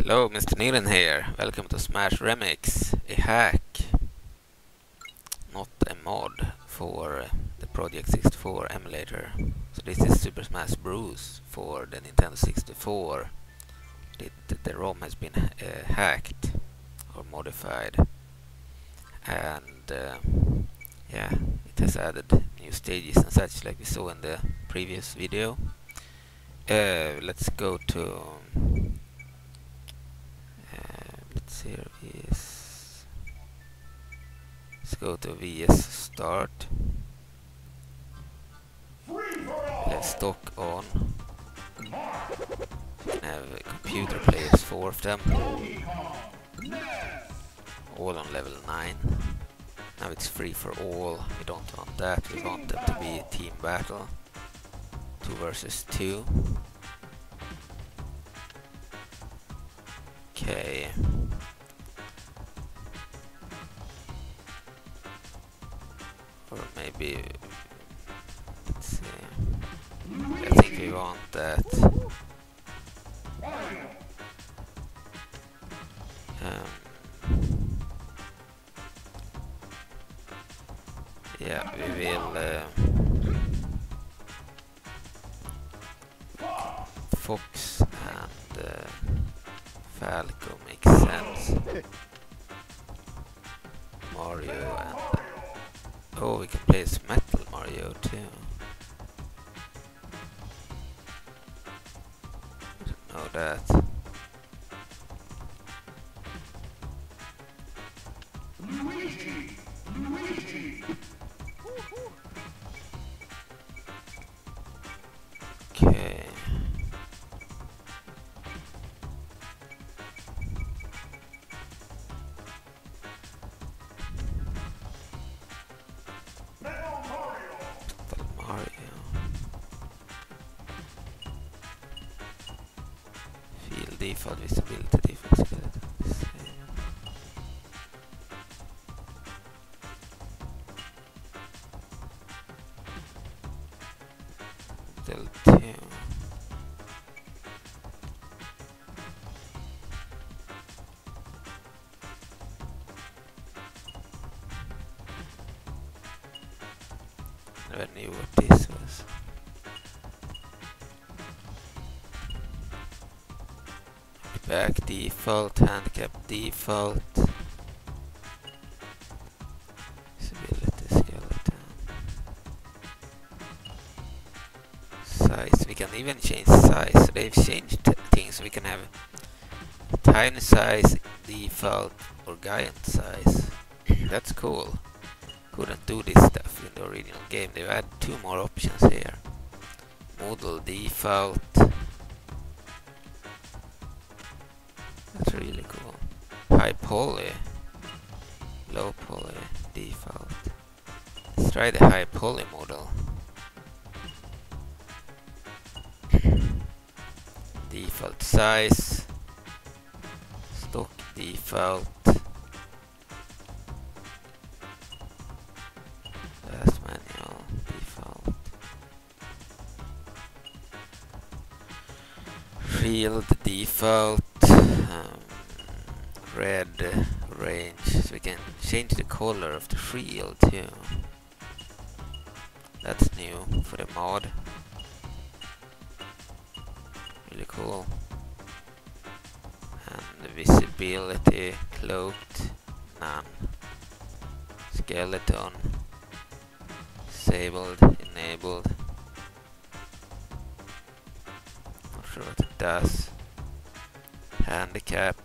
Hello, Mr. Nygren here. Welcome to Smash Remix, a hack, not a mod for the Project 64 emulator. So this is Super Smash Bros. for the Nintendo 64. It, the ROM has been uh, hacked or modified, and uh, yeah, it has added new stages and such, like we saw in the previous video. Uh, let's go to let's see VS let's go to VS start. Let's stock on. Can have computer players four of them. All on level 9 now it's free for all. We don't want that. We want them to be team battle. 2 versus 2 okay let's see. I think we want that. Um, yeah we will uh, we can play as Metal Mario too. Default, handicap default. Visibility skeleton. Size, we can even change size. They've changed things. We can have tiny size, default, or giant size. That's cool couldn't do this stuff in the original game. They've added two more options here. Model default. That's really cool. High poly. Low poly default. Let's try the high poly model. default size. Stock default. Manual default. Field default. Red range. So we can change the color of the shield too. That's new for the mod. Really cool. And the visibility cloaked. None. Skeleton disabled, enabled. Not sure what it does. Handicap.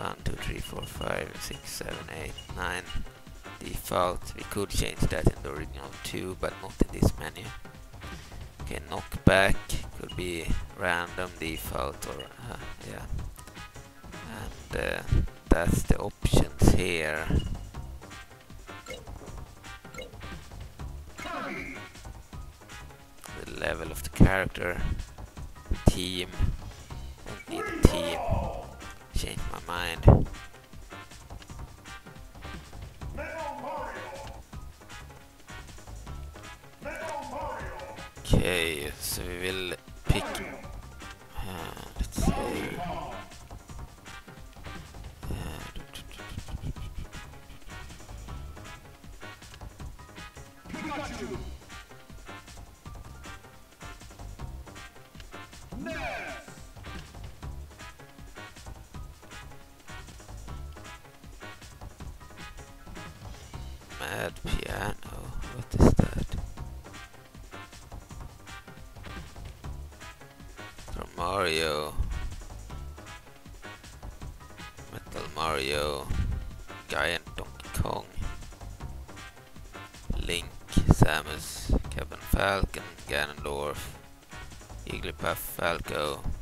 1, 2, 3, 4, 5, 6, 7, 8, 9. Default. We could change that in the original too, but not in this menu. Okay, knockback could be random default or uh, yeah. And uh, that's the options here. the level of the character, team, don't need a team, change my mind. Okay, so we will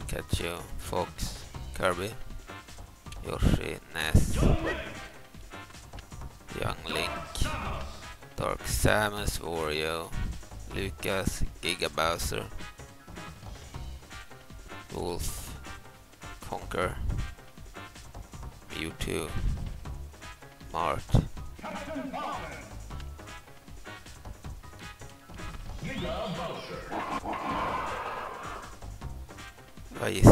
Falco, Pikachu, Fox, Kirby, Yoshi, Ness, Young Link, Dark Samus, Wario, Lucas, Giga Bowser, Wolf, Conker, Mewtwo, Marth. Giga Bowser. Why is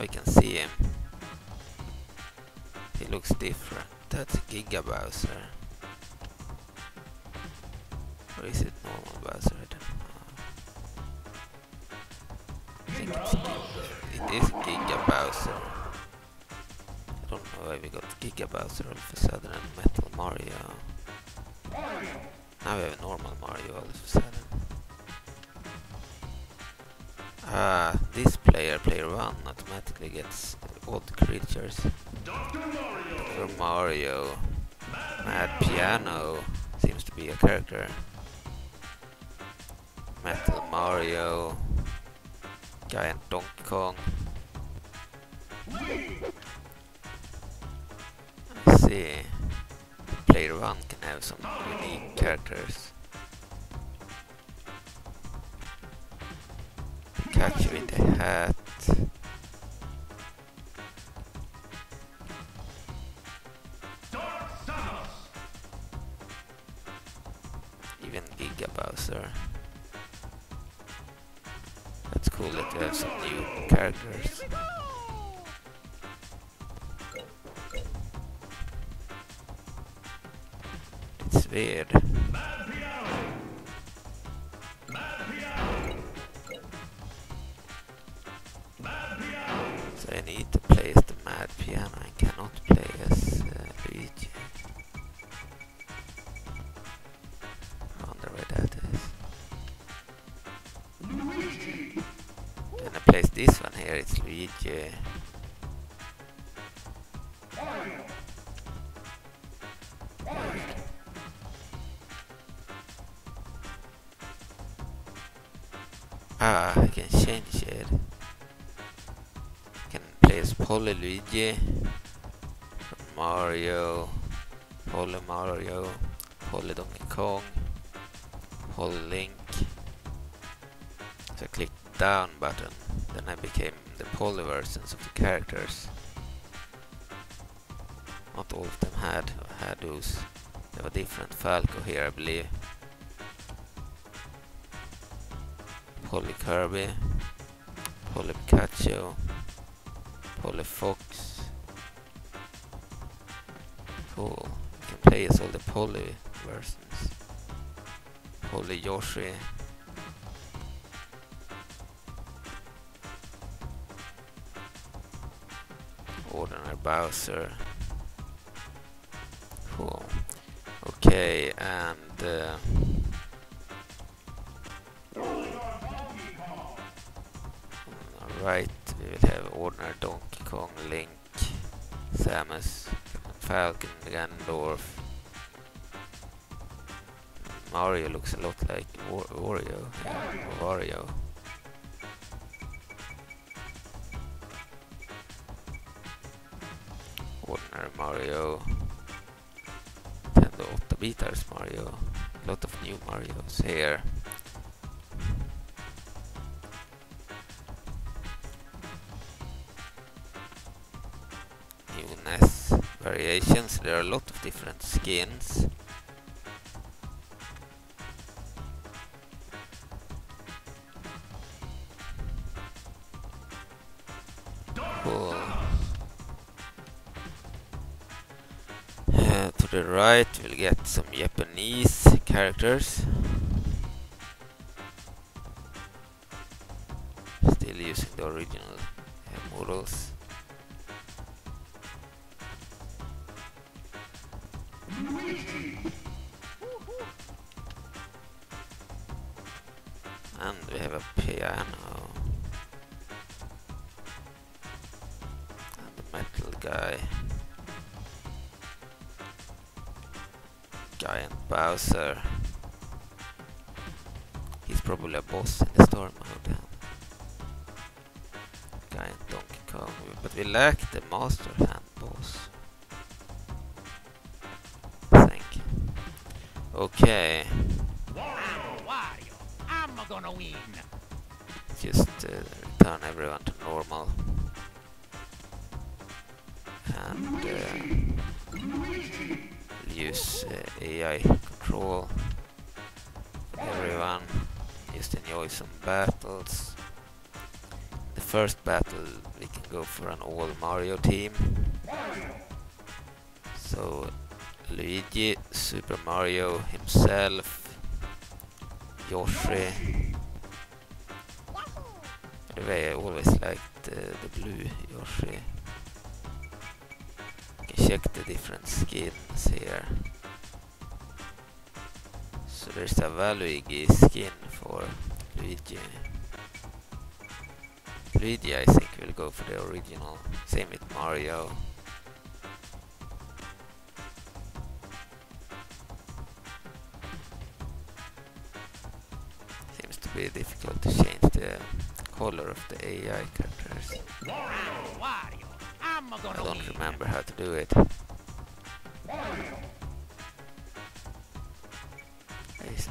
now we can see eh, him. He looks different. That's Giga Bowser. Or is it normal Bowser? I think it's Gi- it is Giga Bowser. I don't know why we got Giga Bowser all of a sudden and Metal. Mario. Poly Luigi, Mario, Poly Mario, Poly Donkey Kong, Poly Link. So I click down button, then I became the Poly versions of the characters. Not all of them had those. They a different Falco here, I believe. Poly Kirby, Poly Pikachu, Poly Fox. Cool. You can play as all the Poly versions. Poly Yoshi. Ordinary Bowser. Cool. Okay, and uh. Alright, we will have ordinary Donkey Kong, Link, Samus, Falcon, Ganondorf. Mario looks a lot like War- Wario. Yeah, Wario. Ordinary Mario. Nintendo 8-bitars Mario. A lot of new Marios here. there are a lot of different skins. Cool. Uh, to the right we'll get some Japanese characters. Lack the Master go for an all Mario team so Luigi, Super Mario himself, Yoshi the way I always liked uh, the blue Yoshi. Can check the different skins here. So there's a Waluigi skin for Luigi. Luigi I think will go for the original. Same with Mario. Seems to be difficult to change the color of the AI characters. I don't remember how to do it.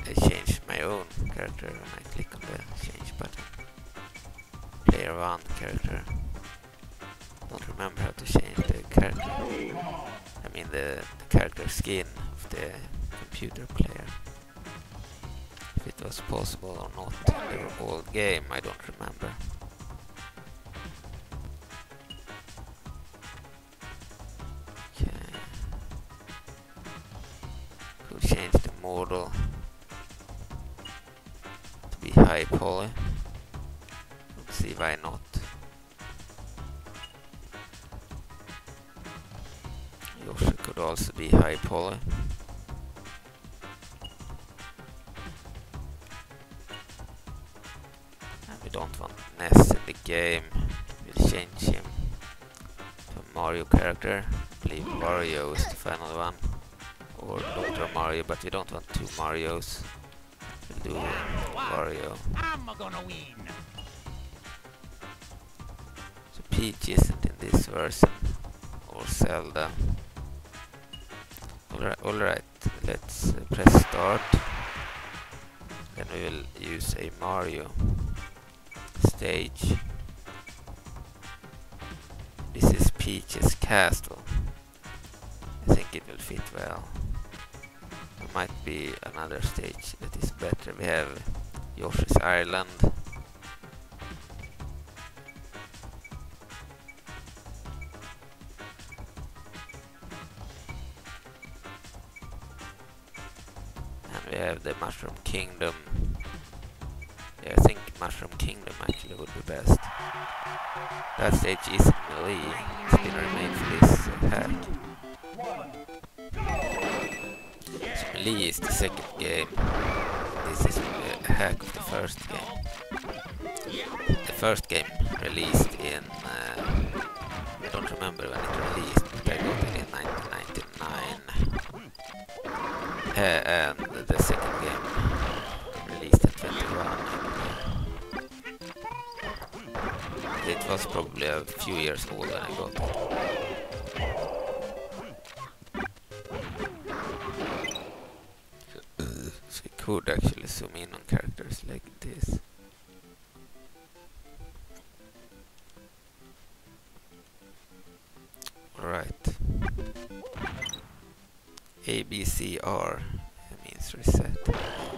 I changed my own character when I click character. Don't remember how to change the character. I mean the, the character skin of the computer player. If it was possible or not in the old game, I don't remember. But we don't want two Marios. We'll do Wario. I'm gonna win. So Peach isn't in this version. Or Zelda. Alright, alright, let's uh, press start. Then we will use a Mario stage. This is Peach's castle. I think it will fit well. Might be another stage that is better. We have Yoshi's Island. And we have the Mushroom Kingdom. Yeah, I think Mushroom Kingdom actually would be best. That stage is Melee. It's been remade for this uh, hack. Is the second game. This is a hack of the first game. The first game released in... Uh, I don't remember when it released, but I got it in 1999. Uh, and the second game released in 21. It was probably a few years old when I got it. Could actually zoom in on characters like this. Alright. A B C R that means reset.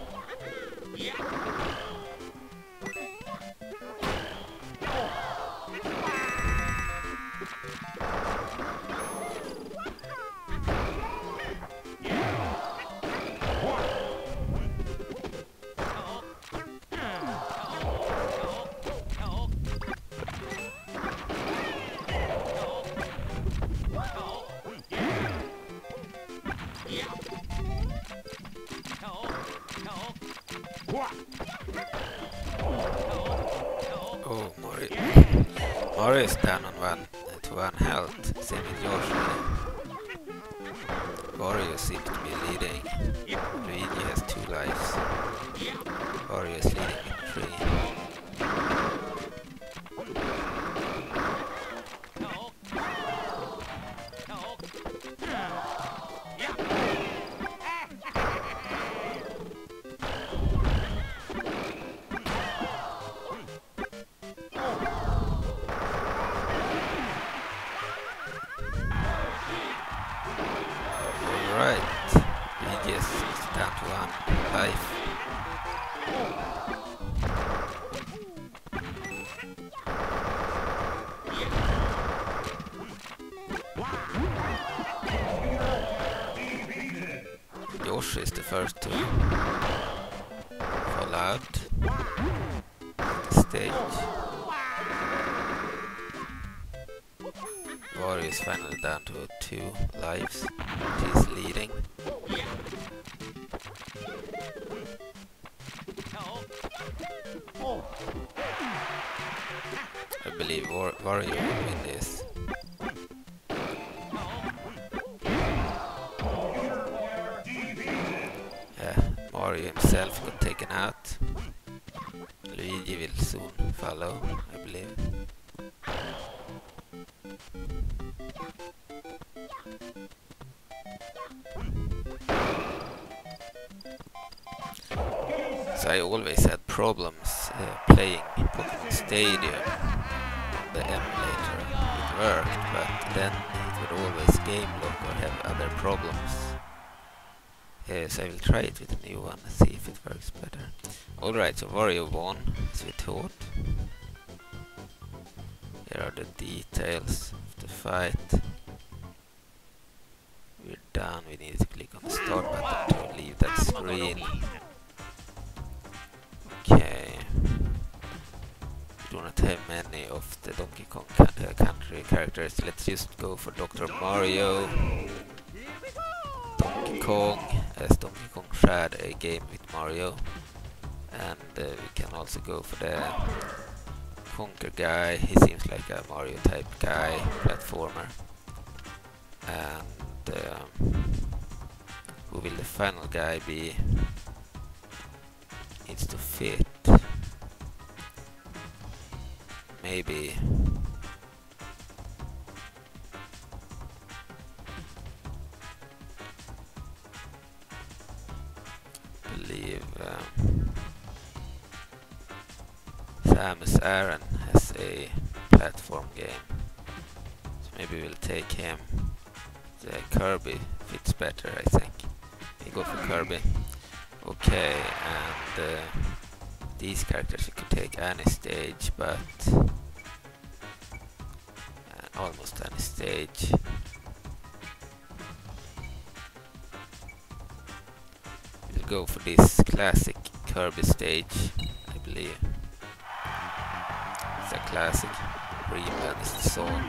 The emulator. It worked, but then it would always game lock or have other problems. Uh, so I will try it with a new one and see if it works better. Alright, so Wario won, as we thought. Here are the details of the fight. We're done, we need to click on the start button to leave that screen. Do not have many of the Donkey Kong ca- uh, Country characters. Let's just go for Dr. Mario. Donkey Kong, as Donkey Kong shared a game with Mario. And uh, we can also go for the Conker guy. He seems like a Mario type guy, platformer. And um, who will the final guy be? needs to fit. Maybe. Believe um, Samus Aran has a platform game. So maybe we'll take him. The Kirby fits better, I think. We go for Kirby. Okay, and uh, these characters you could take any stage, but uh, almost any stage. We'll go for this classic Kirby stage, I believe. It's a classic. The song.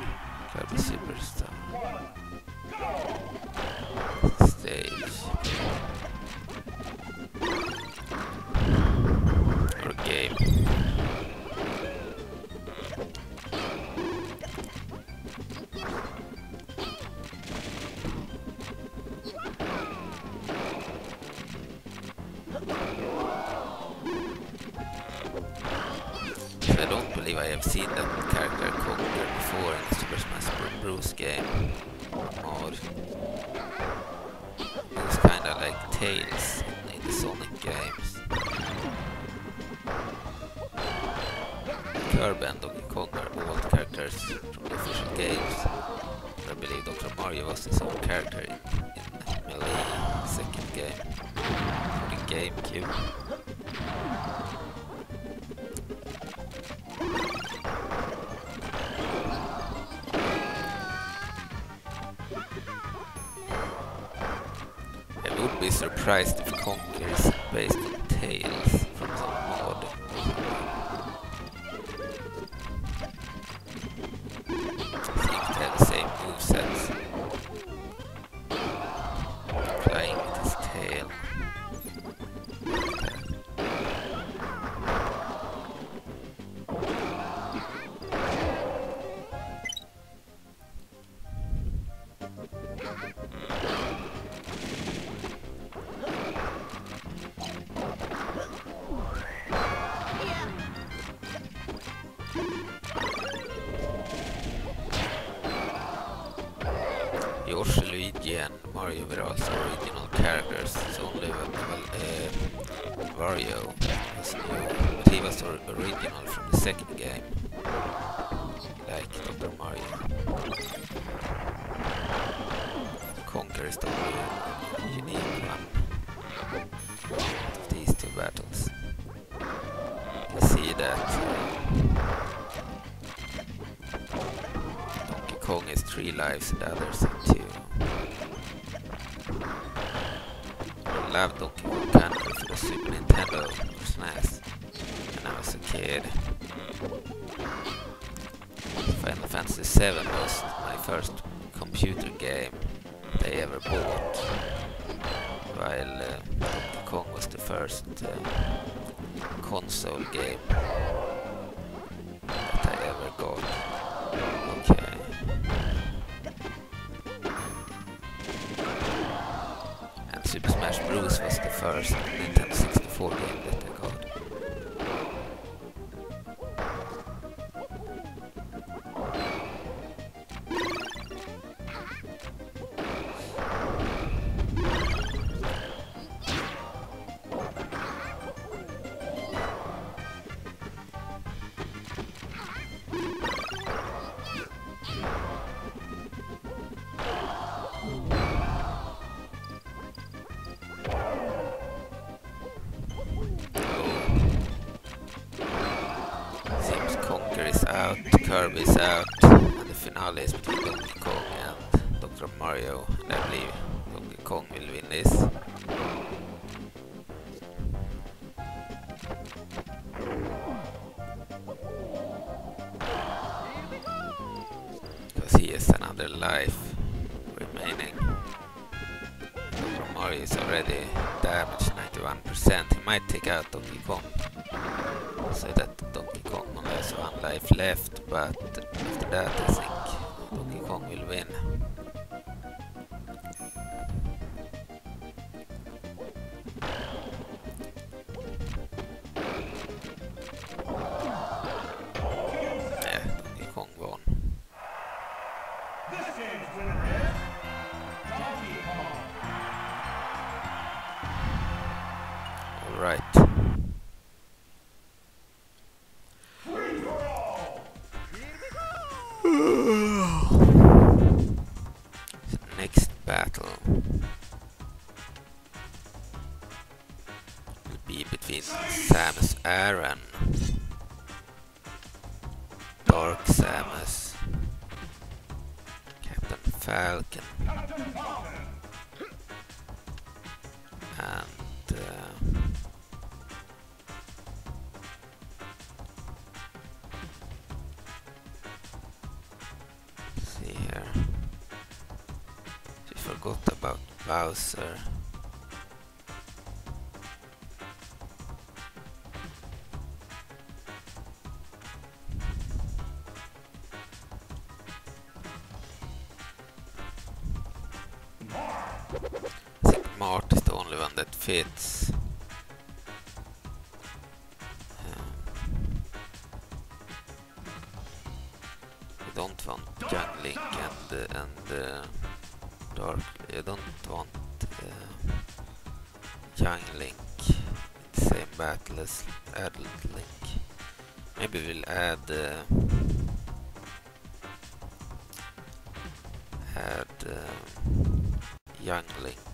Kirby Superstar. Stage. Would Yoshi, Luigi and Mario were also original characters. It's only well, uh, Wario but he was or original from the second game, like Dr. Mario. Conker is the unique one of these two battles. You see that uh, Kong is three lives and the others are two. Donkey Kong Country for the Super Nintendo SNES when I was a kid. Final Fantasy VII was my first computer game they ever bought, while uh, Donkey Kong was the first uh, console game Falcon, and uh, see here. She forgot about Bowser. That. Um, I don't want Young Link and uh, and uh, Dark. I don't want uh, in the same battle as Adult Link. Maybe we'll add uh, add. Uh, Young Link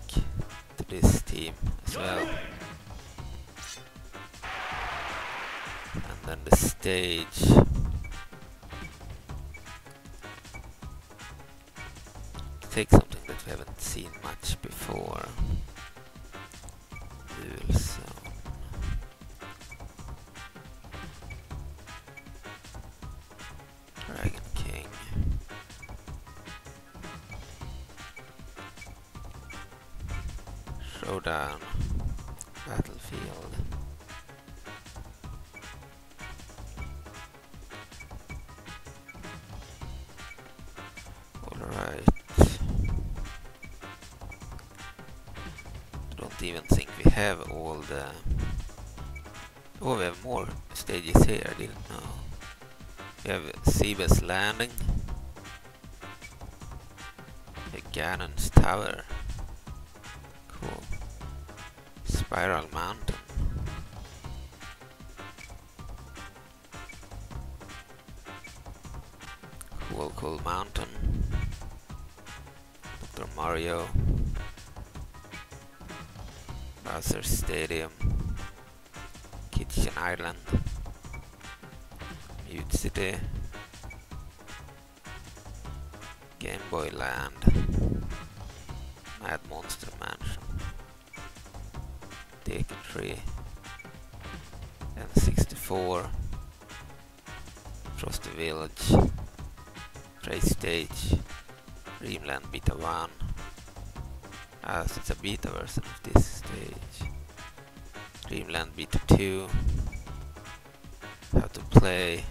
stage. Stages I didn't know. We have Zebes Landing. A Ganon's Tower. Cool. Spiral Mountain. Cool, cool mountain. Dr. Mario. Bowser Stadium. Kitchen Island. Game Boy Land. Mad Monster Mansion. Taken Tree. N64. Frosty Village. Race Stage. Dreamland Beta 1. As it's a beta version of this stage. Dreamland Beta 2. How to play.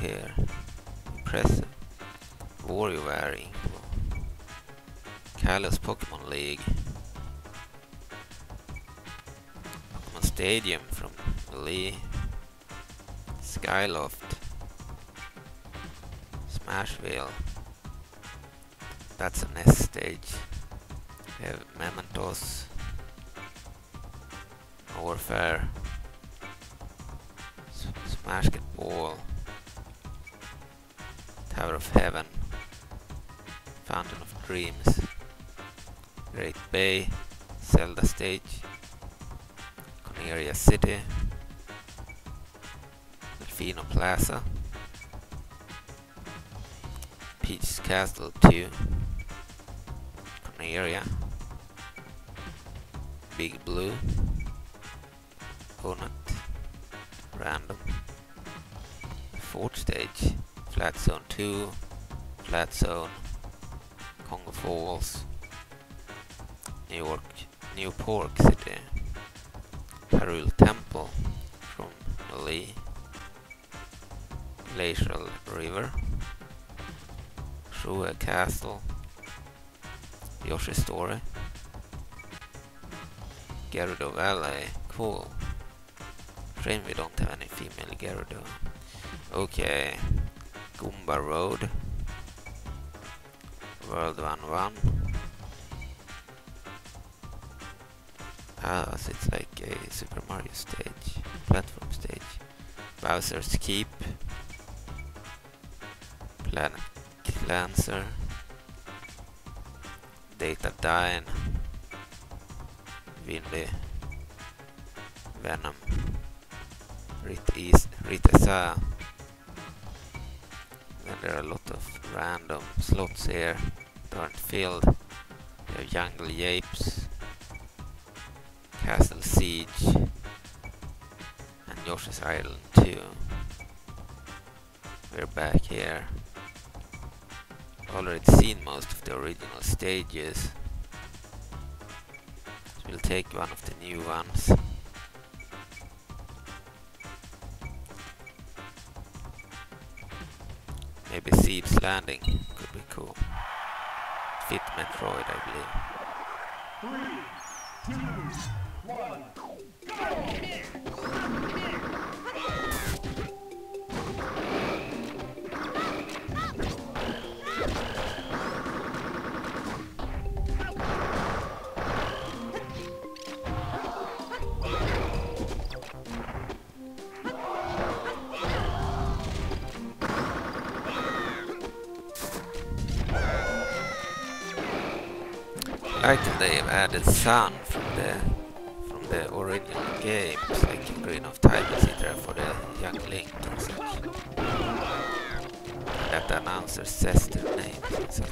Here. Impressive. Info. Kalos Pokemon League. Pokemon Stadium from Lee. Skyloft. Smashville. That's a NES stage. We have Mementos. Warfare. Smashketball. Tower of Heaven. Fountain of Dreams. Great Bay. Zelda Stage. Corneria City. Delfino Plaza. Peach's Castle 2. Corneria. Big Blue. Onett. Random. Fourth stage. Flat Zone 2. Flat Zone. Congo Falls. New York. New Pork City. Hyrule Temple from Lee. Glacial River. Shua Castle. Yoshi Story. Gerudo Valley. Cool. Shame we don't have any female Gerudo. Okay. Goomba Road. World 1 1. Ah, so it's like a Super Mario stage. Platform stage. Bowser's Keep. Planet Clancer. Data Dine. Windy. Venom. Rit East, Rith Essa. There are a lot of random slots here aren't filled. We have Jungle Japes. Castle Siege. And Yoshi's Island too. We're back here already seen most of the original stages. We'll take one of the new ones. Zebes Landing could be cool. Fit Metroid, I believe. Like they've added sound from the from the original games, like Ocarina of Time, etc. for the young Link and such. That the announcer says their names and such.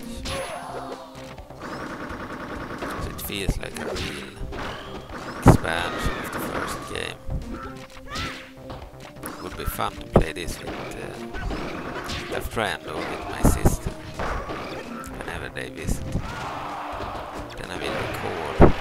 So it feels like a real expansion of the first game. It would be fun to play this with uh, a friend or with my sister whenever they visit. Then I will record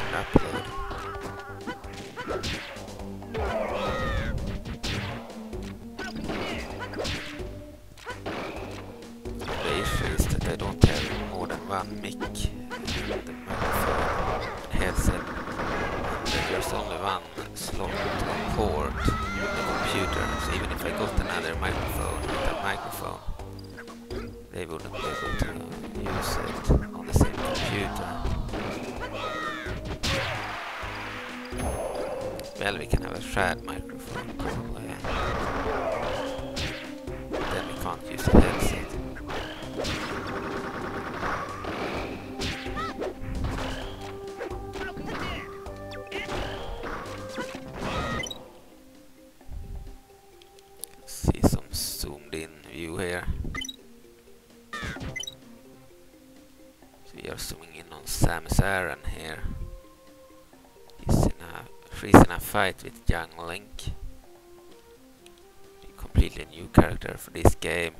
fight with young Link. A completely new character for this game,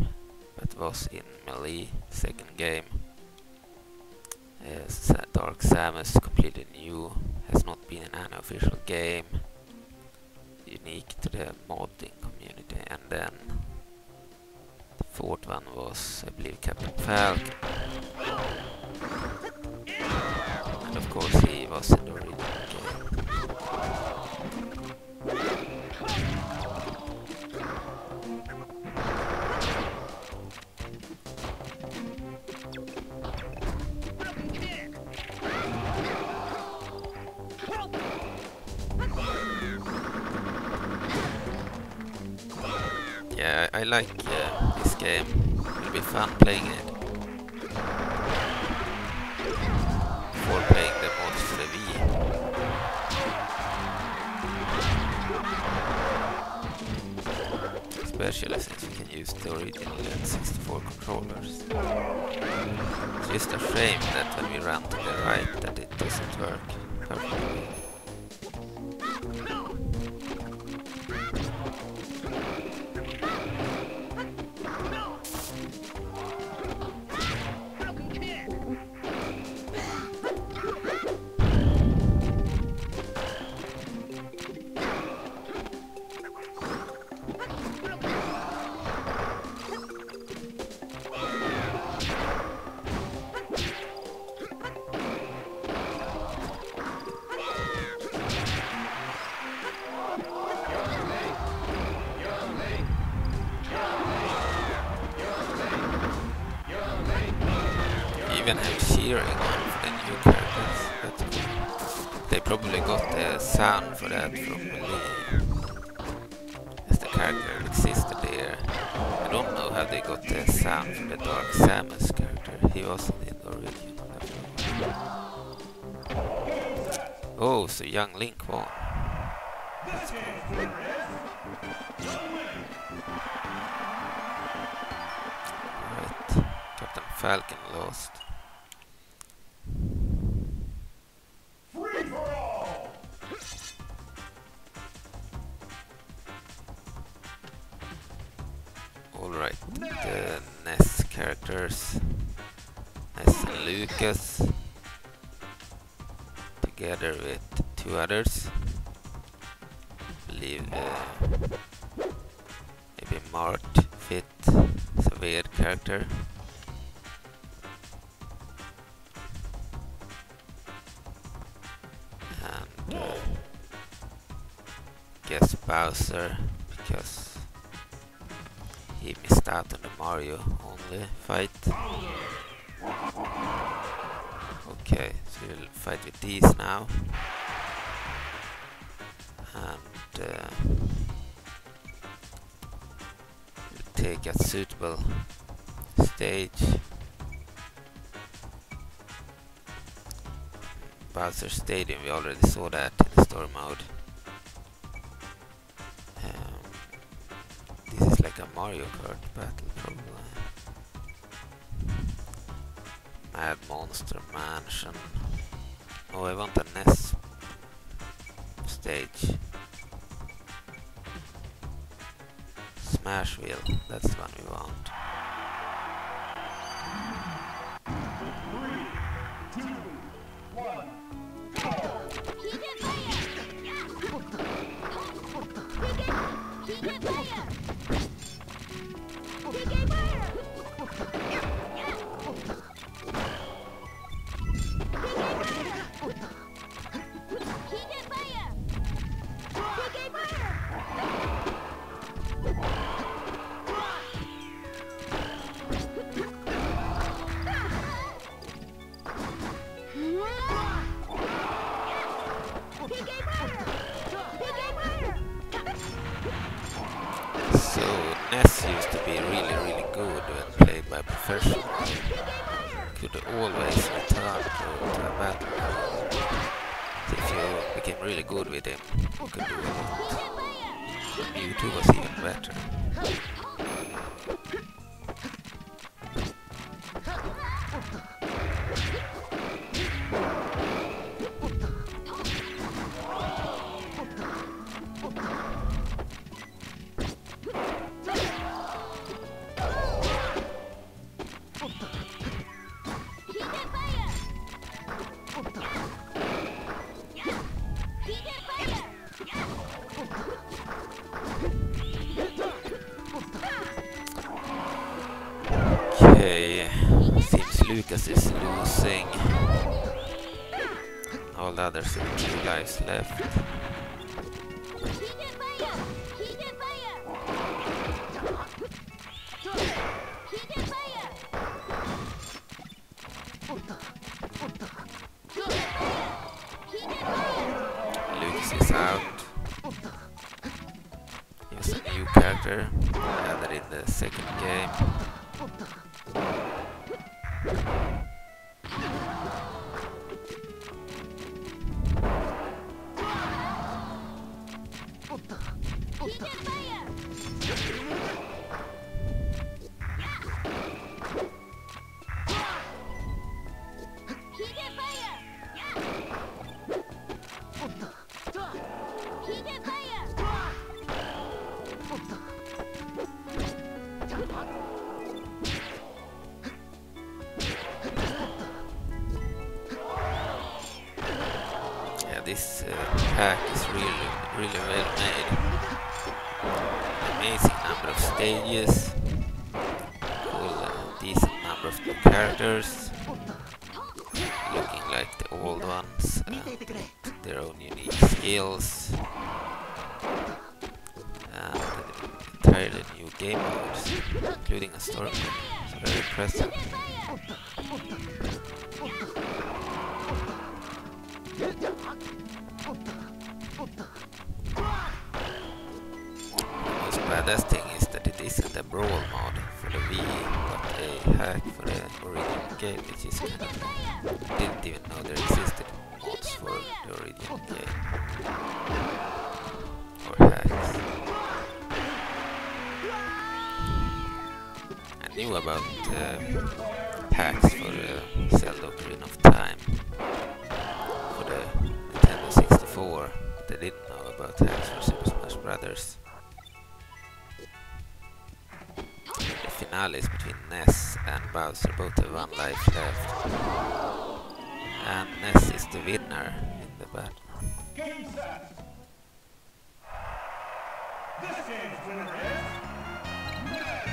but was in Melee second game. Uh, Dark Samus completely new, has not been any official game. Unique to the modding community, and then the fourth one was, I believe, Captain Falcon. And of course, he was in the original I, like uh, this game. It'll be fun playing it. Before playing the mods for the Wii. Especially since we can use the original N64 controllers. It's just a shame that when we run to the right that it doesn't work perfectly. That from Melee. As the character existed there. I don't know how they got the sound from the Dark Samus character. He wasn't in the original. Oh, so young Link won. Right. Captain Falcon lost. Maybe Mart Fit. It's a weird character. And uh, guess Bowser because he missed out on the Mario only fight. Okay, so we'll fight with these now. And uh, take a suitable stage. Bowser Stadium, we already saw that in the story mode. Um, this is like a Mario Kart battle, probably. Mad Monster Mansion. Oh, I want a NES stage. Smashville, that's the one we want. So Ness used to be really really good when played by professional. Could always return to, a battle. If you became really good with him, you could do a lot. Mewtwo was even better. The between Ness and Bowser, both have one life left. And Ness is the winner in the battle. Game set. This game's winner is Ness.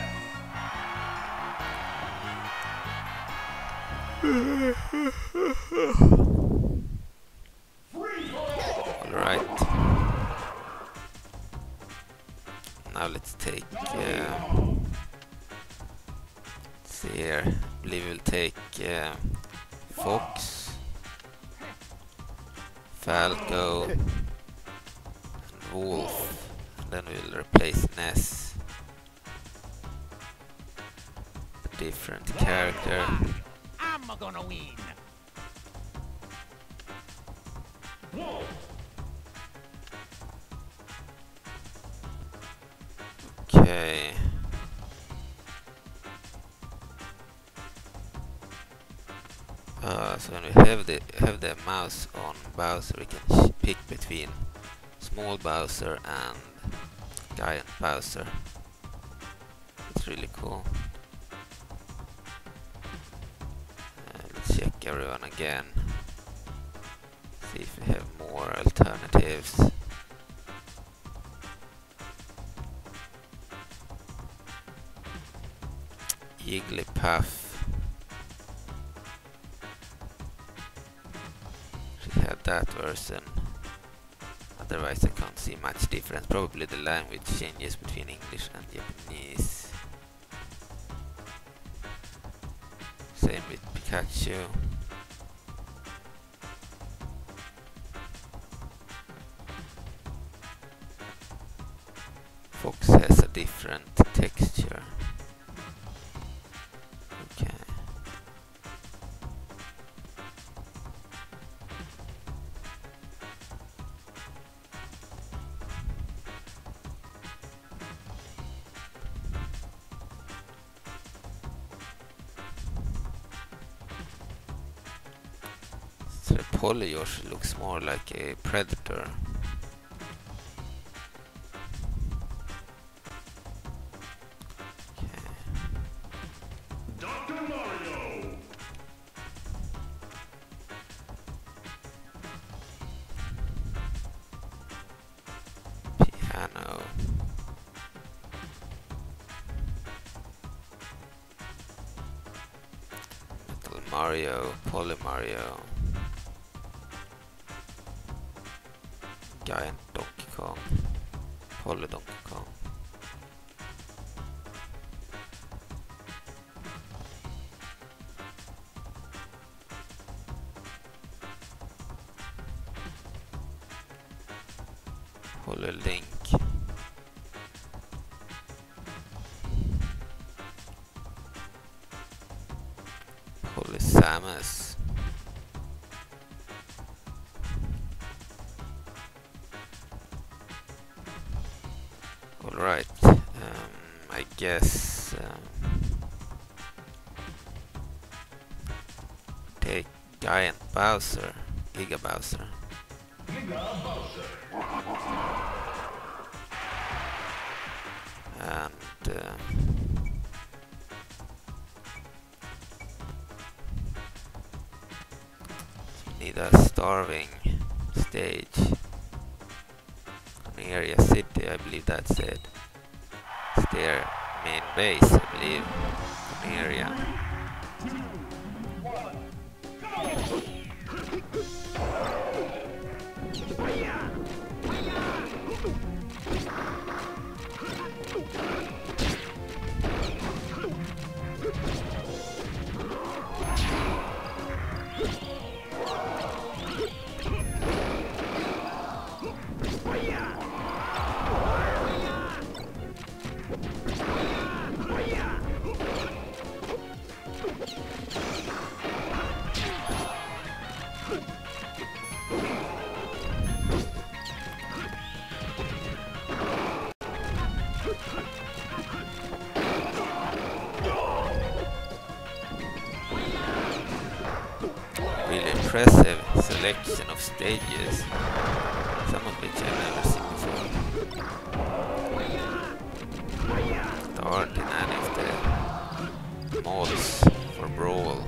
Alright. Now let's take... Uh, see here. I believe we'll take uh, Fox, Falco, and Wolf. And then we'll replace Ness. A different character. I'm gonna win. Okay. Uh, so when we have the have the mouse on Bowser, we can pick between small Bowser and giant Bowser. It's really cool. Let's check everyone again. See if we have more alternatives. Jigglypuff. That version. Otherwise I can't see much difference. Probably the language changes between English and Japanese. Same with Pikachu. Fox has a different texture. Poly Yoshi looks more like a predator. Poly Link. Poly Samus. Alright, um, I guess um, take Giant Bowser, Giga Bowser. Base stages some of which I've never seen before. Aren't in of the mods for Brawl.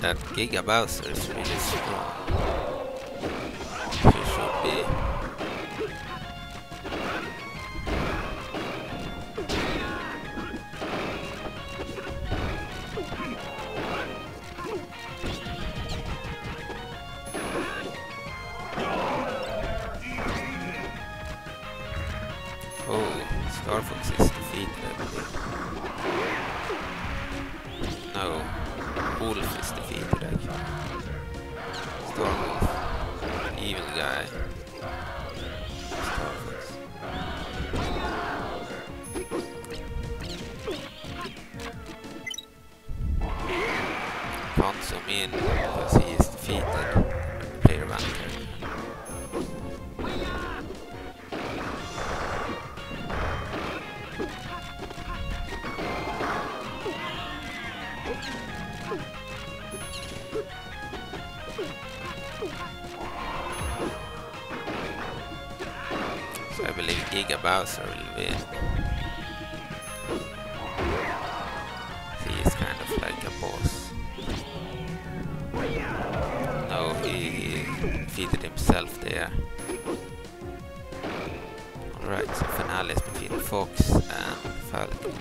That Giga Bowser is Can't zoom in because he is defeated. Player one. So I believe Giga Bowser will win. Himself there. Alright, so finale is between Fox and Falcon.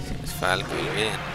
Seems will win.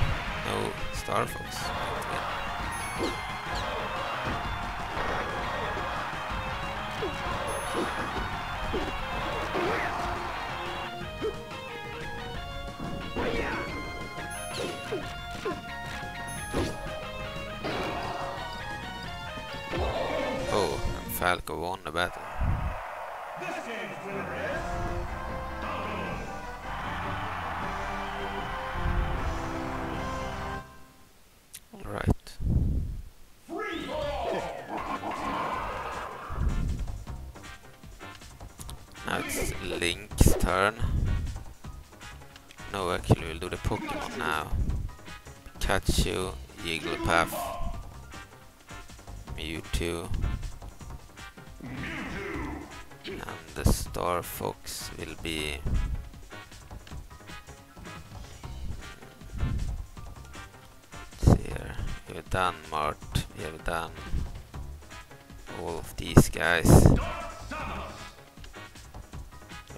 guys. I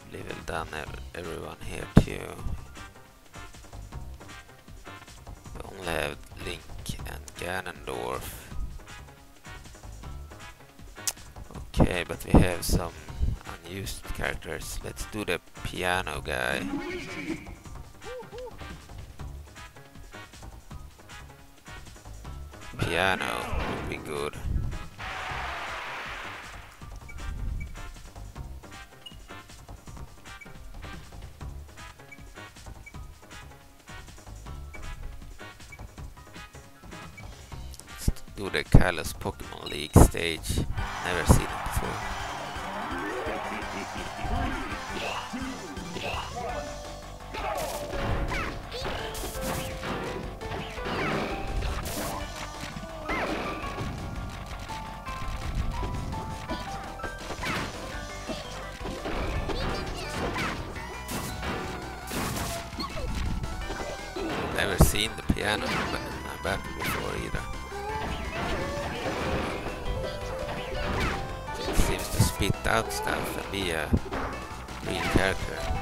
believe I've done everyone here too. We only have Link and Ganondorf. Okay, but we have some unused characters. Let's do the piano guy. Piano. Kalos Pokemon League stage. Never seen it before. never seen the piano in my, Be out stuff and be a real character.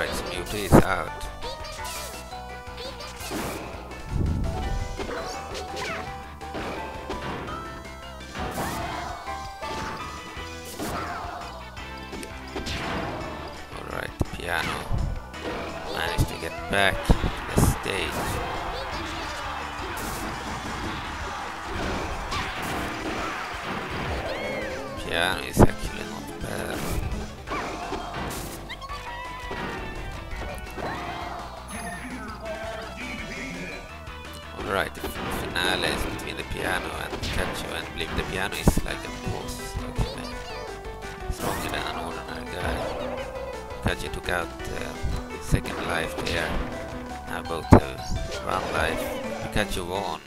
Alright, mute is out. Alright, piano managed to get back to the stage. Is between the piano and Pikachu, and I believe the piano is like a boss, actually. Stronger than an ordinary guy. Pikachu took out uh, second life there. Now both have one life. Pikachu won.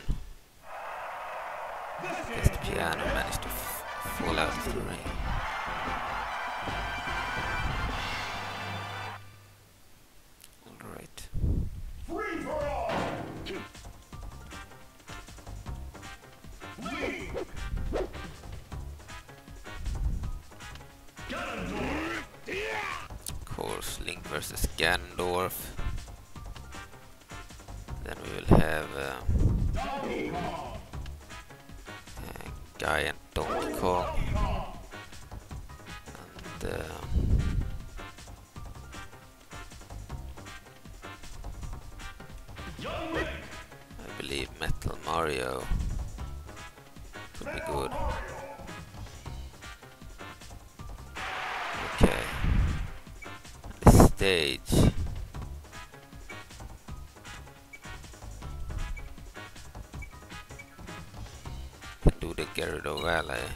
Because the piano managed to fall out of the ring. Valley.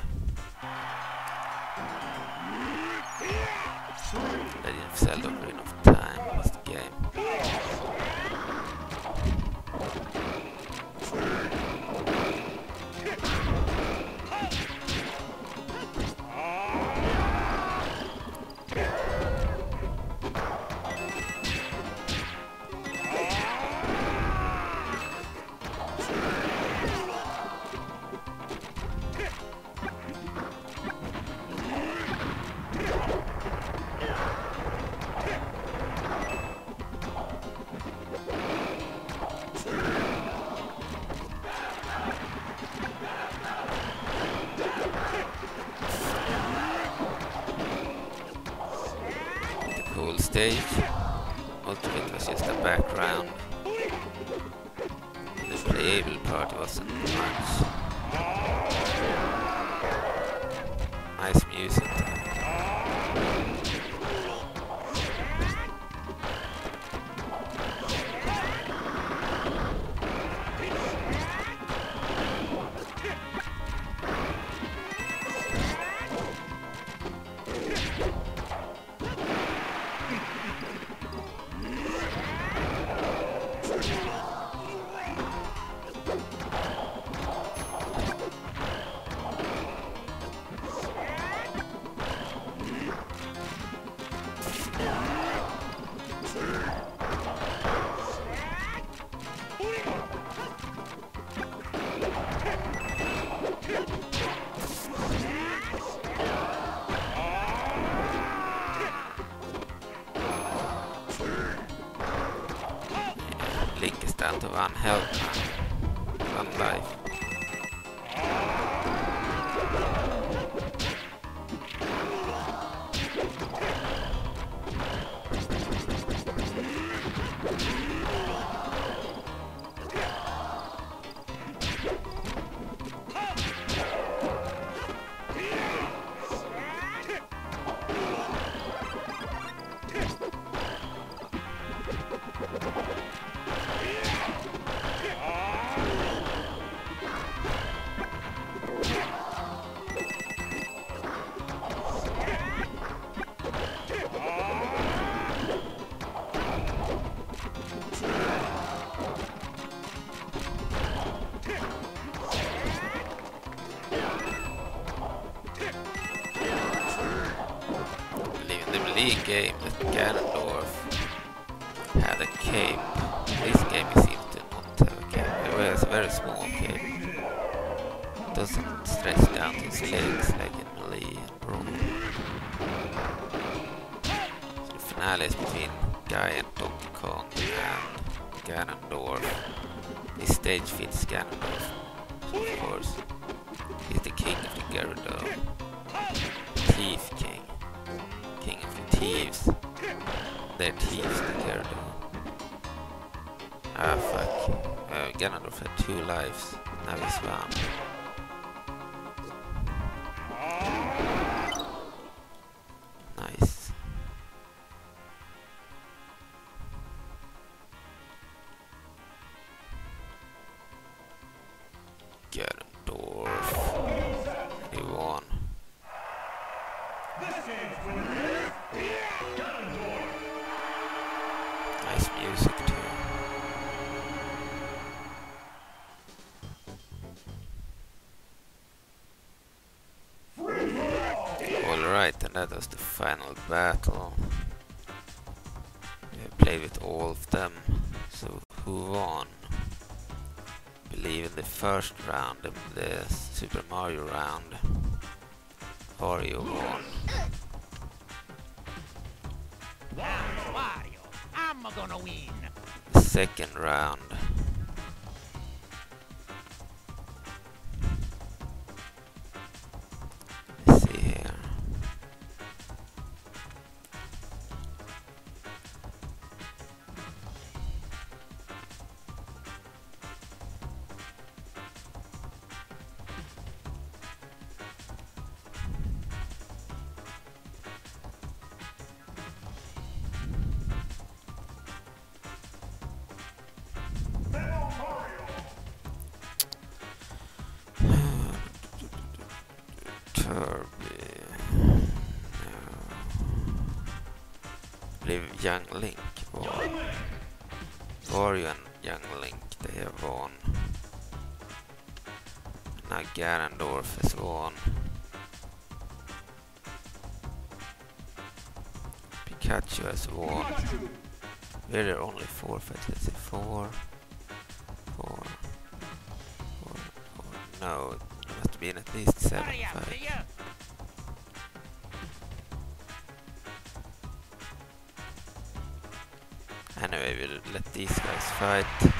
Cool game that Ganondorf had a cape. This game he seems to not have a cape. It was very small final battle. We have played with all of them. So who won? I believe in the first round, in the Super Mario round, Wario won. Wario. I'm gonna win. The second round. Four? Let's see, four, four, four, four. No, it must have been at least seven Hurry up, will fights. ya? Anyway, we'll let these guys fight.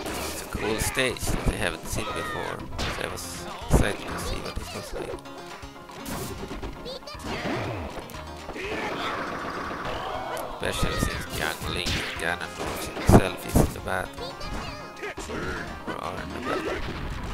It's a cool stage that I haven't seen before. So I was excited to see what it was like. Especially since young Link Ganondorf himself is in the battle. Or are in the battle.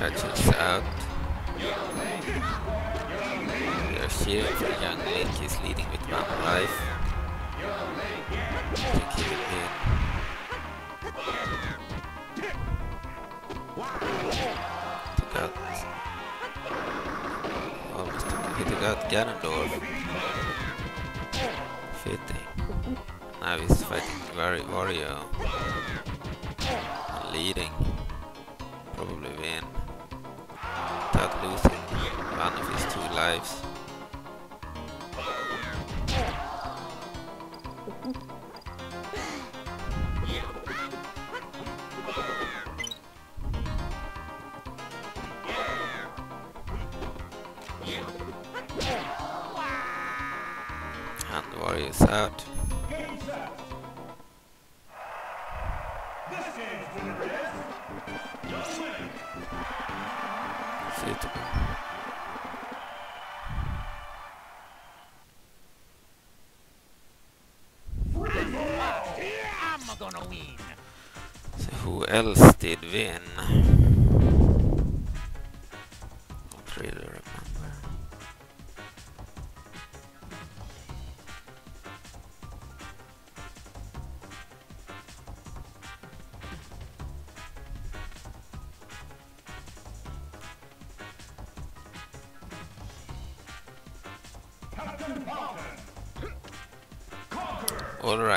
Catches out. We are cheering for young Link. He's leading with one life. I think he. Took out. Almost took, he took out Ganondorf. Fitting. Now he's fighting Wario. Leading. Lives.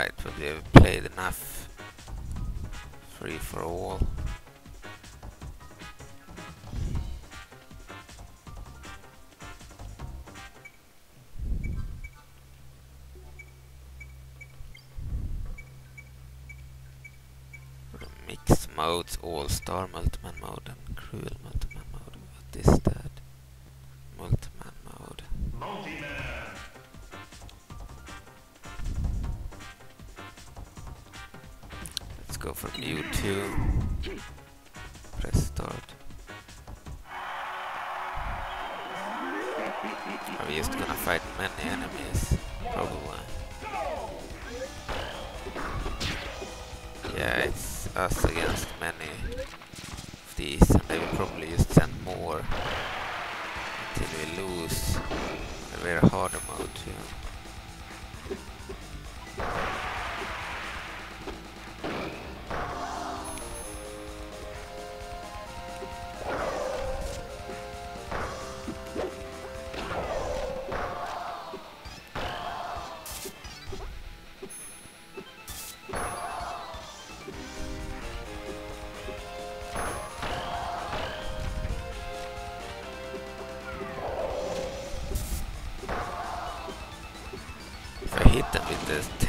But we have played enough free for all. Mix modes, all-star multiman mode and cruel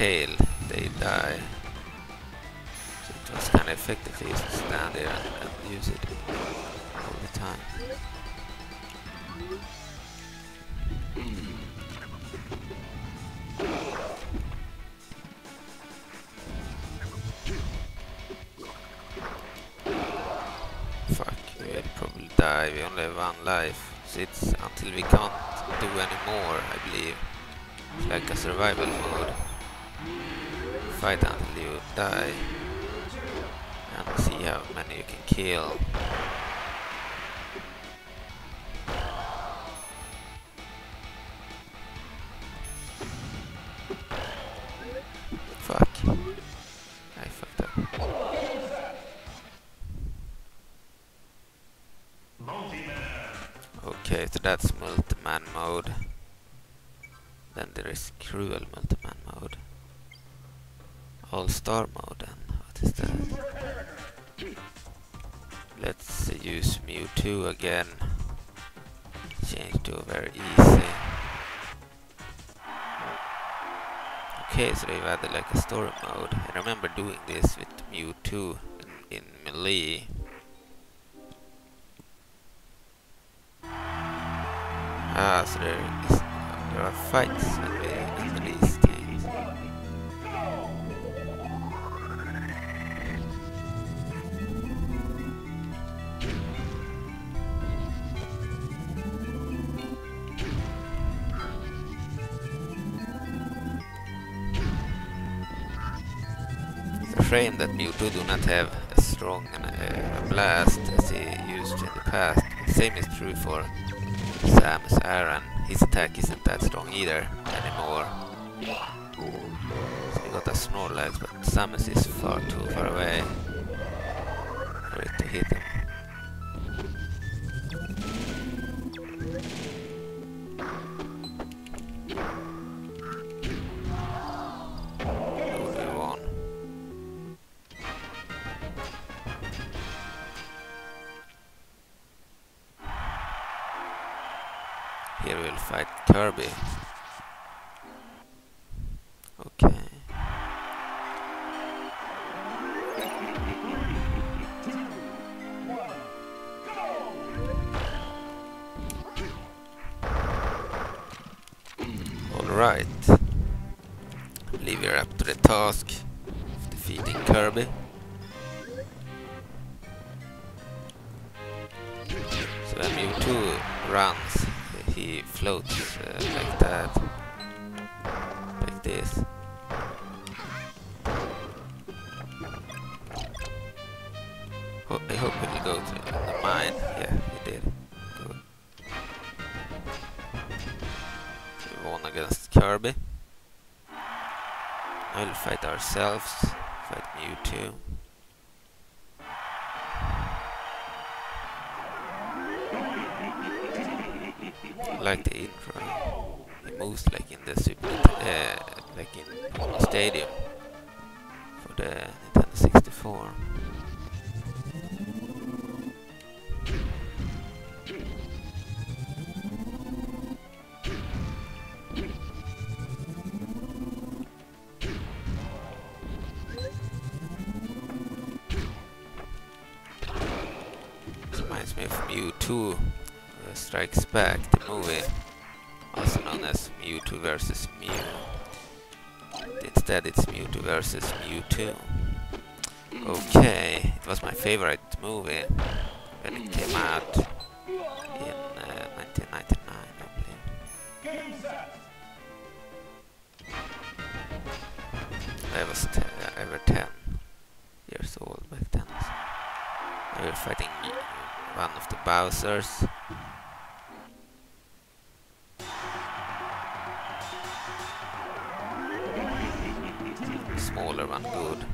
tail, they die. So it was kind of effective to just stand there and, and use it all the time. Fuck, we will probably die. We only have one life. So it's until we can't do any more, I believe. It's like a survival mode fight until you die and see how many you can kill. They've like a story mode. I remember doing this with Mewtwo in, in Melee. Ah, so there is there are fights Mewtwo do not have as strong a blast as he used in the past. Same is true for Samus Aran. His attack isn't that strong either anymore. So we got a Snorlax, but Samus is far too far away to hit him. Runs, he floats uh, like that. Like this. Ho I hope it will go to the mine. Yeah, it did. Good. We won against Kirby. Now we'll fight ourselves. Fight Mewtwo. Like the intro. It moves like in the Super, uh, like in Pokemon Stadium for the Nintendo 64. Strikes Back, the movie, also known as Mewtwo vs. Mew. Instead, it's Mewtwo vs. Mewtwo. Okay, it was my favorite movie when it came out in uh, 1999, I believe. I was te- I was 10 years old back then. So we were fighting one of the Bowsers. Smaller one, good.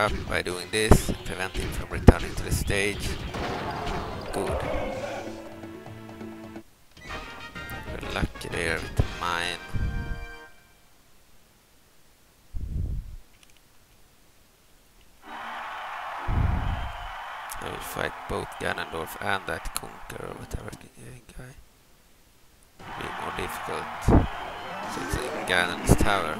up by doing this, prevent him from returning to the stage. Good. We're lucky there with the mine. I will fight both Ganondorf and that Conker, whatever guy. Be more difficult. So it's in Ganon's tower.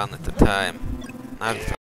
on at the time. Not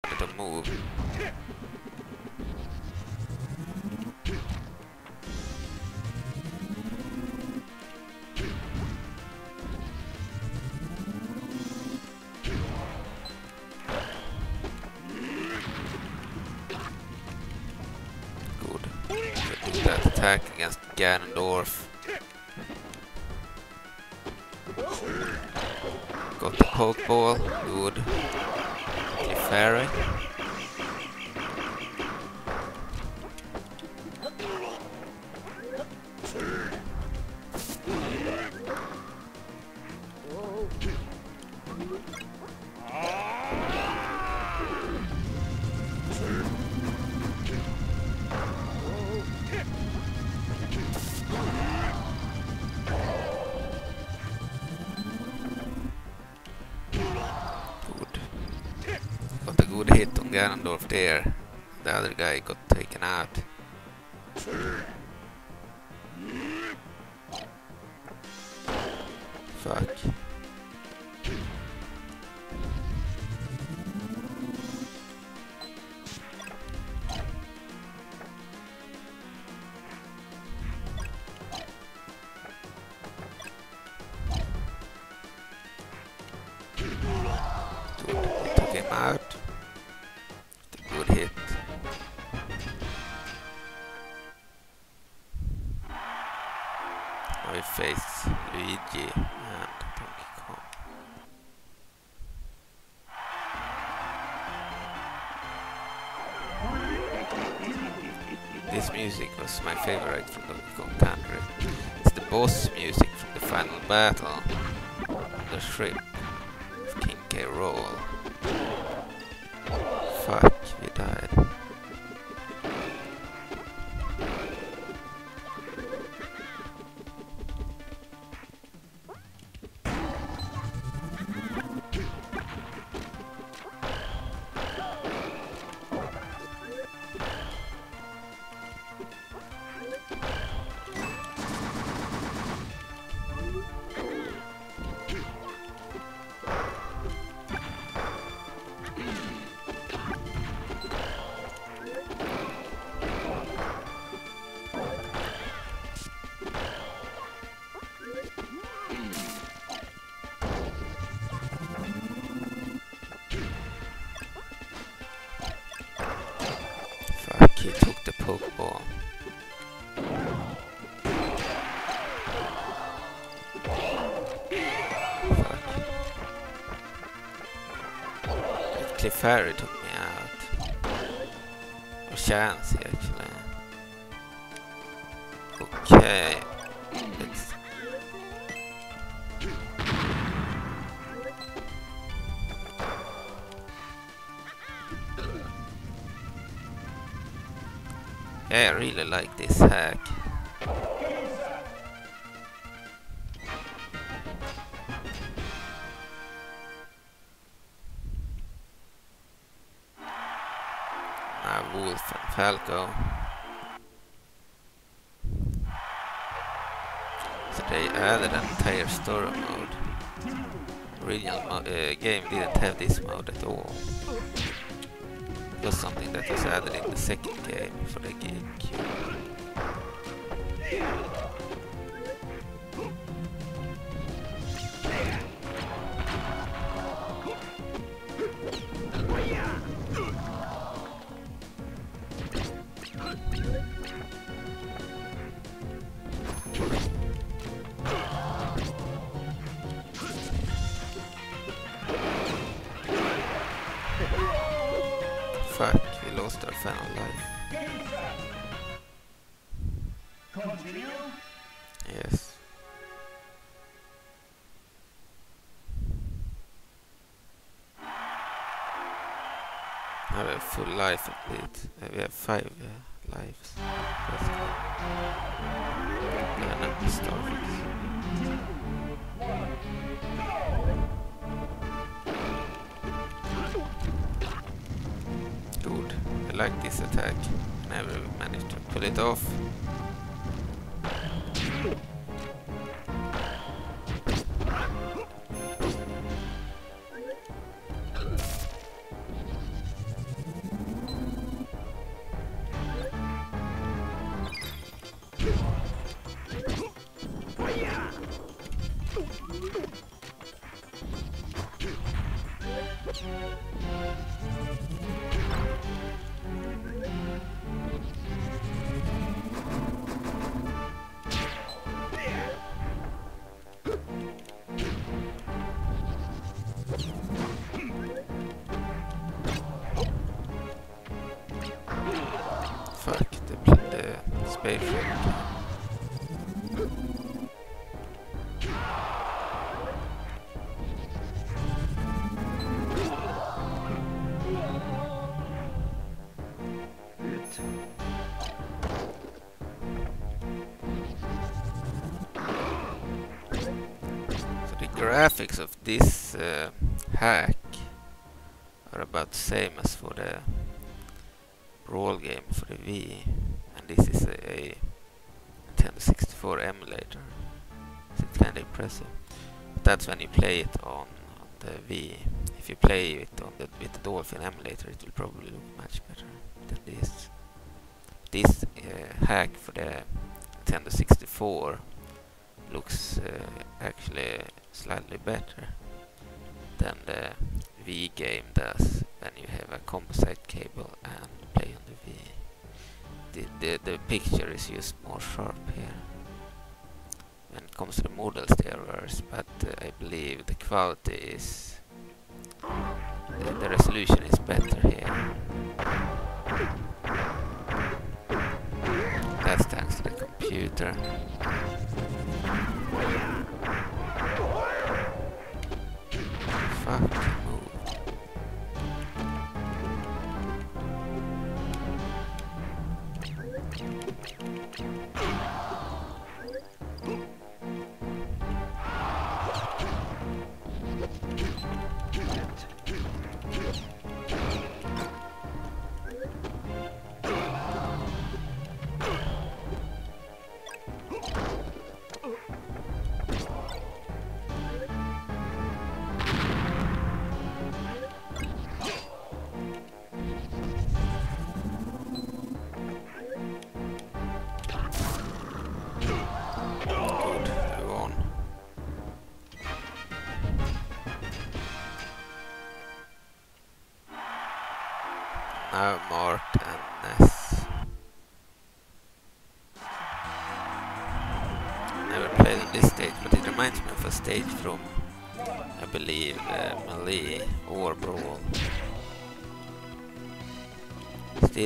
fairy took me out. A chance. Full life at least. Uh, we have five uh, lives. That's good. I like this attack. Never managed to pull it off. So the graphics of this uh, hack are about the same as for the brawl game for the Wii, But that's when you play it on, the Wii. If you play it on the with the Dolphin emulator, it will probably look much better than this. This uh, hack for the Nintendo 64 looks uh, actually slightly better than the Wii game does when you have a composite cable and play on the Wii. The, the, the picture is just more sharp here. Comes to the models they are worse, but uh, I believe the quality is... The, the resolution is better here. That's thanks to the computer. Fuck,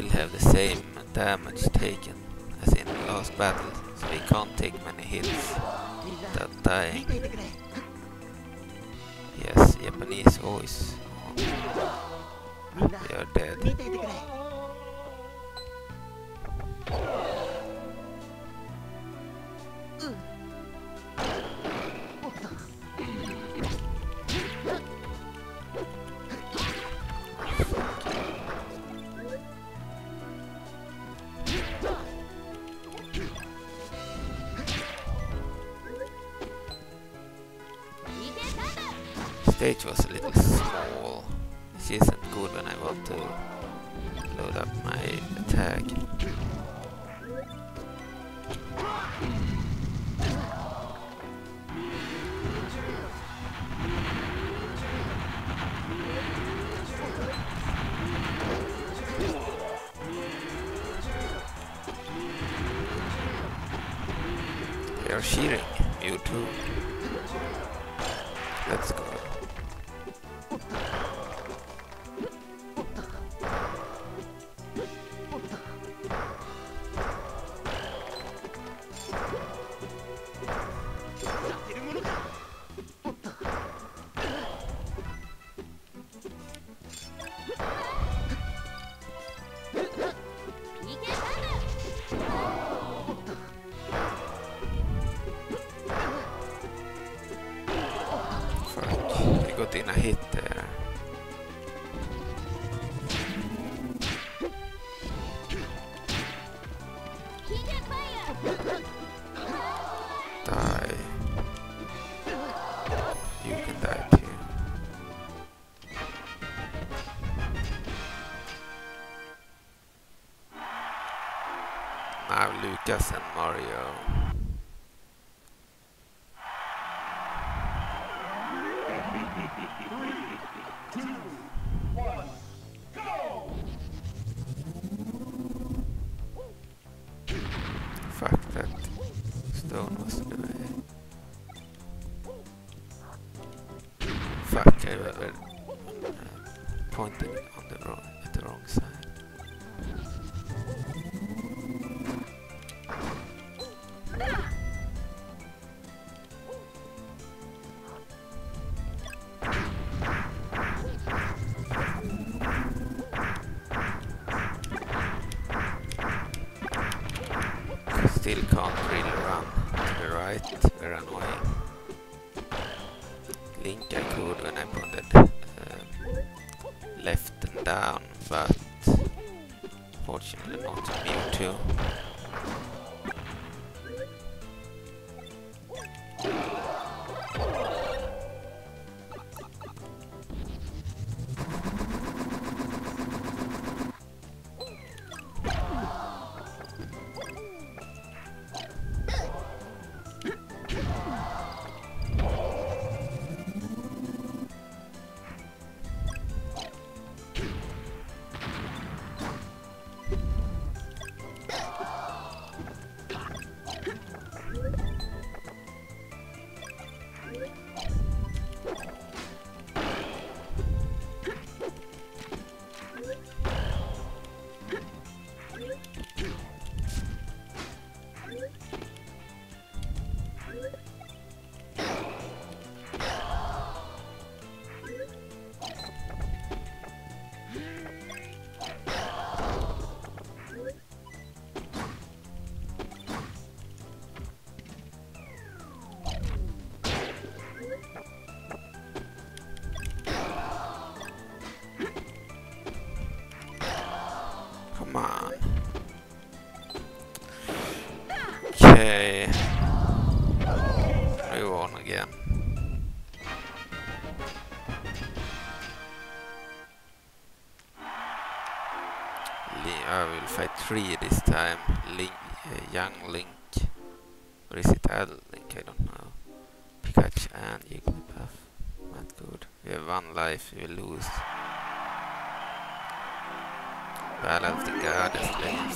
Still have the same damage taken as in the last battle, so we can't take many hits without dying. Yes, Japanese voice. We are dead. Stage was a little small. This isn't good when I want to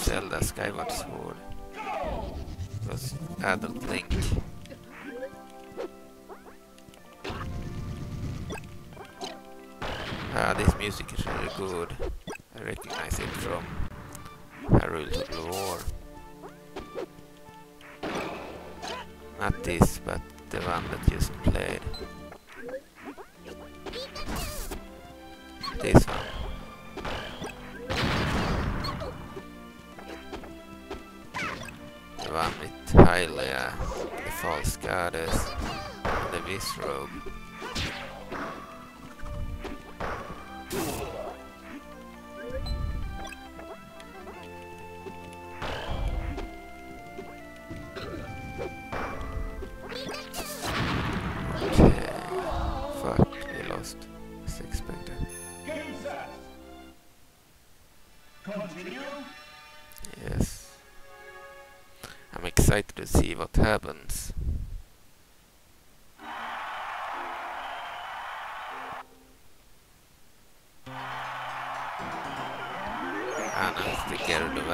sell the Skyward Sword. Because a Link. Ah, this music is really good.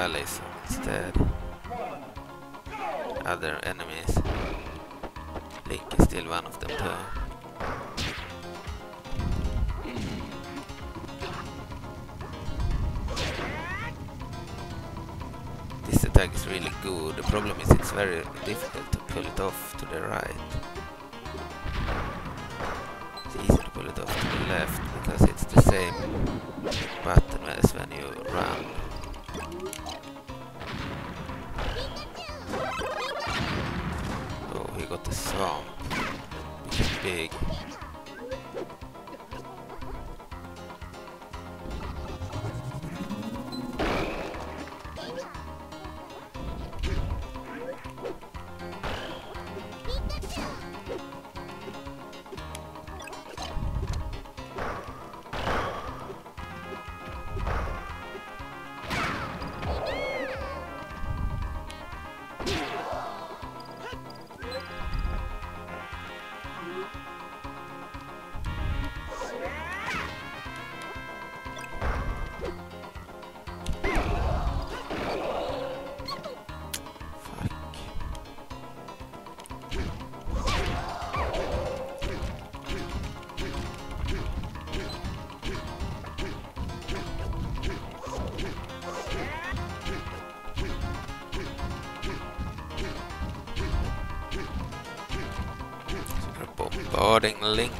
instead. Other enemies. Link is still one of them too. This attack is really good. The problem is it's very difficult to pull it off to the right. It's easy to pull it off to the left because it's the same So, big. ada yang link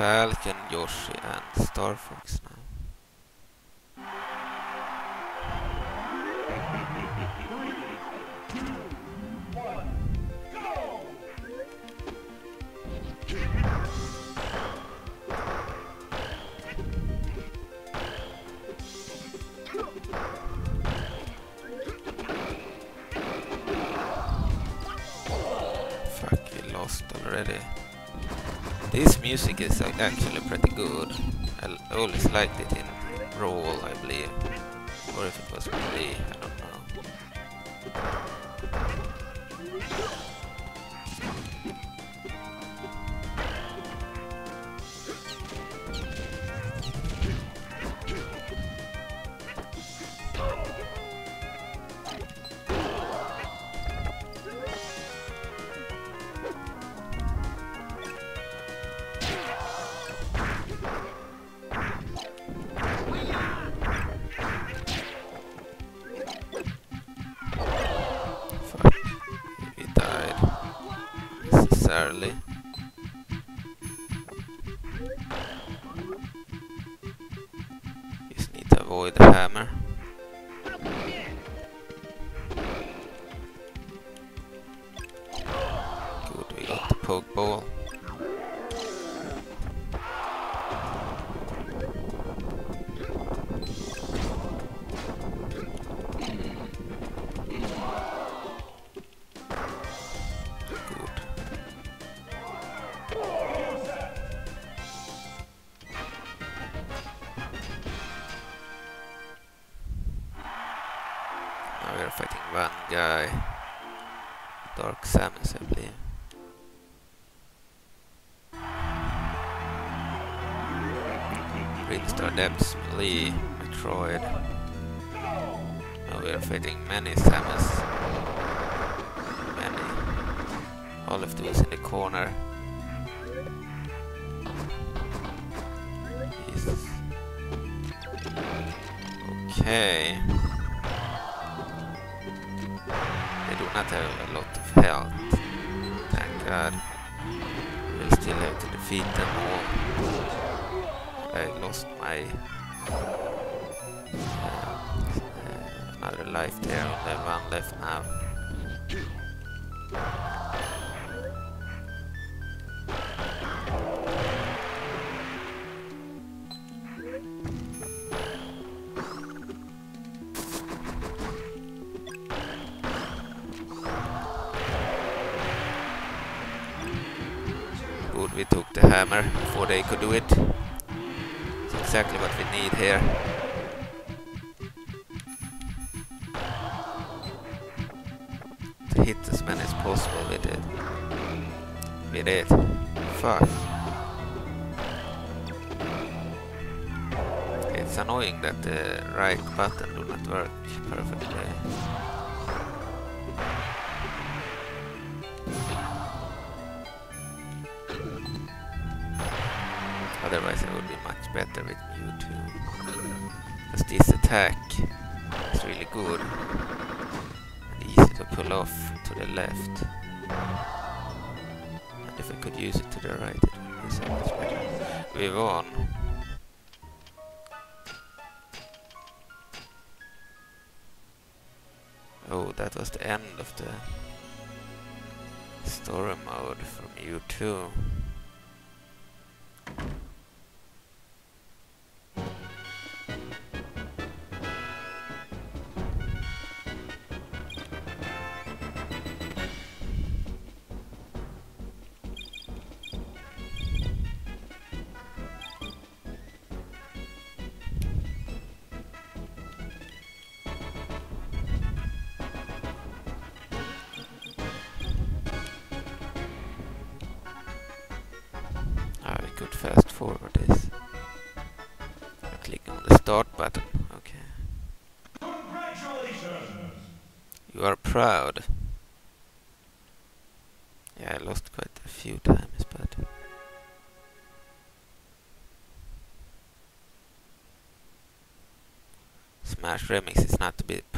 Falcon, Yoshi and Star Fox. actually pretty good. I always liked it in roll, I believe. Or if it was really, I don't know. life there on the one left now. Good, we took the hammer before they could do it. It's exactly what we need here. It. Fuck. It's annoying that the right button do not work perfectly. Otherwise it would be much better with Mewtwo. Because this attack is really good. And easy to pull off to the left. Could use it to the right. We won. Oh, that was the end of the story mode from Mewtwo. Ah,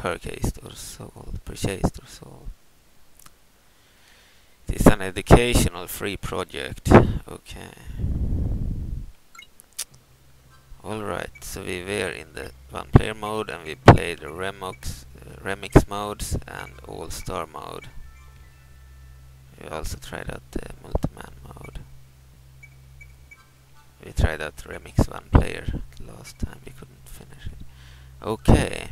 purchased or sold, purchased or sold. It is an educational free project. Okay. Alright, so we were in the one player mode and we played the remix, uh, remix modes and all star mode. We also tried out the multi-man mode. We tried out remix one player last time, we couldn't finish it. Okay.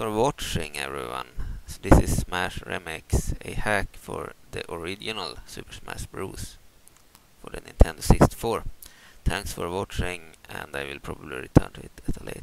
For watching everyone. So this is Smash Remix, a hack for the original Super Smash Bros. for the Nintendo 64. Thanks for watching and I will probably return to it at a later